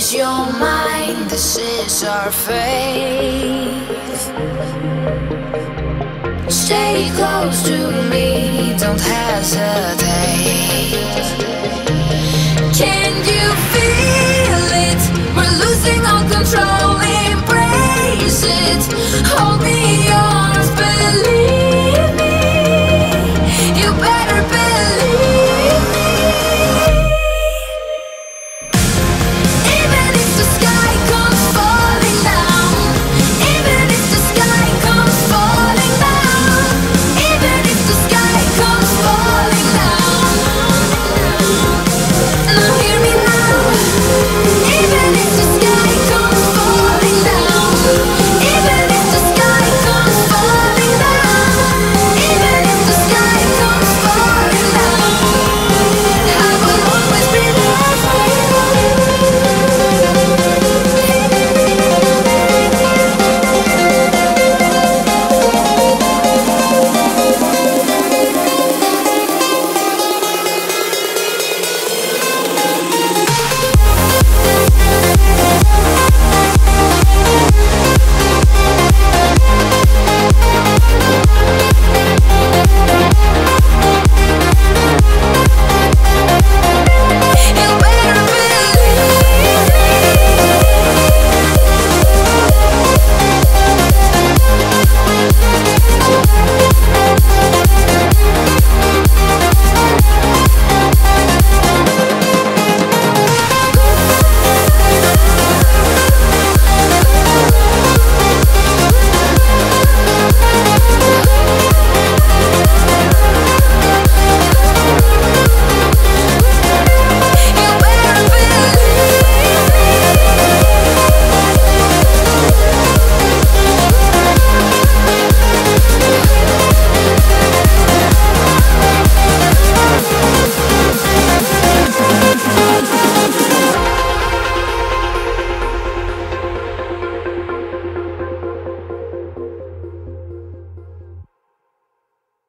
ease your mind. This is our faith. Stay close to me, don't hesitate. Can you feel it? We're losing all control, embrace it. Hold me your